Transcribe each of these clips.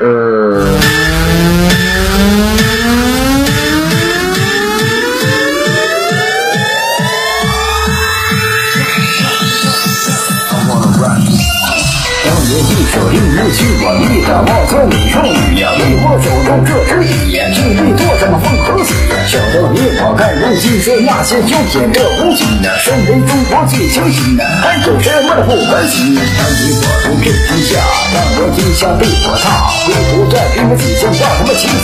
呃。一手一日去我力的冒错你少女呀，为我手中这支笔，拼命做什么风和雨？小到你我看人心说那些就显这无情呢。身为中国最强心呢，还有什么不关心？当你我不遍天下，让我天下被我踏。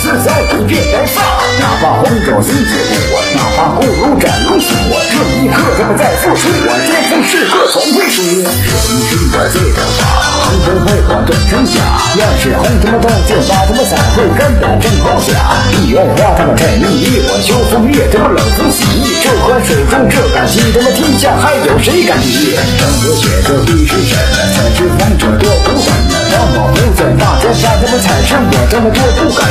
归途在兵的几千把什么青丝早已变白发。哪怕红爪随解我，哪怕骨如斩如丝，我这一刻怎么在付出？我巅峰时刻从未输。人生我最的话。红尘会火断真假，要是红什么东西，发什么伞会根本真空下。一元花他妈沉迷，我秋风月他妈冷风洗。这河水中这感情，他妈天下还有谁敢比？当我选择必是神，才知王者多苦闷。当我不在大江下，他妈才是我他妈多不甘。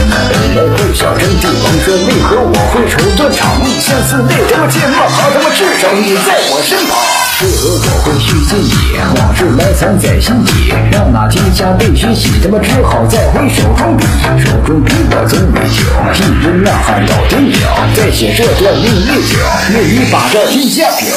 小声地王说，为何我会愁断肠？相思泪他妈见吗？好他妈至少你在我身旁。为何我会遇见你？往事埋藏在心底，让那天下被血洗，他妈只好再回手中笔，手中笔我总未久，一人呐喊到天明，再写这段命历久，愿你把这天下平。